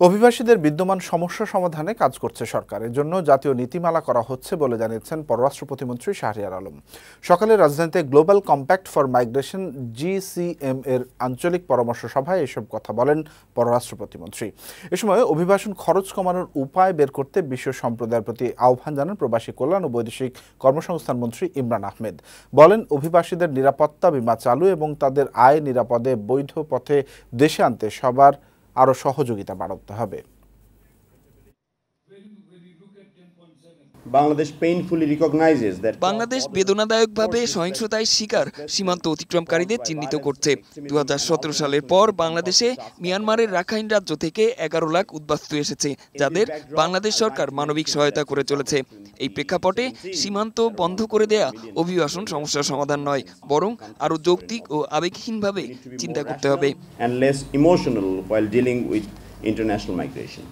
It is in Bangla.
অভিবাসীদের বিদ্যমান সমস্যা সমাধানে কাজ করছে সরকার। জন্য জাতীয় নীতিমালা করা হচ্ছে বলে জানিয়েছেন পররাষ্ট্র প্রতিমন্ত্রী শাহরিয়ার আলম। সকালে রাজধানীতে global compact for migration, GCM এর আঞ্চলিক পরামর্শ সভায় এসব কথা বলেন পররাষ্ট্র প্রতিমন্ত্রী। এ সময় অভিবাসন খরচ কমানোর উপায় বের করতে বিশ্ব সম্প্রদায়ের প্রতি আহ্বান জানান প্রবাসী কল্যাণ ও বৈদেশিক কর্মসংস্থান মন্ত্রী ইমরান আহমেদ। বলেন, অভিবাসীদের নিরাপত্তা বিমা চালু এবং তাদের আয় নিরাপদে বৈধ পথে দেশে আনতে সবার আরও সহযোগিতা বাড়াতে হবে। বাংলাদেশ বেদনাদায়কভাবে সহিংসতায় শিকার সীমান্ত অতিক্রমকারীদের চিহ্নিত করছে। দু সালের পর বাংলাদেশে মিয়ানমারের রাখাইন রাজ্য থেকে এগারো লাখ উদ্বাস্তু এসেছে যাদের বাংলাদেশ সরকার মানবিক সহায়তা করে চলেছে। এই প্রেক্ষাপটে সীমান্ত বন্ধ করে দেয়া অভিবাসন সমস্যার সমাধান নয় বরং আরও যৌক্তিক ও আবেগহীনভাবে চিন্তা করতে হবে। While dealing with international migration.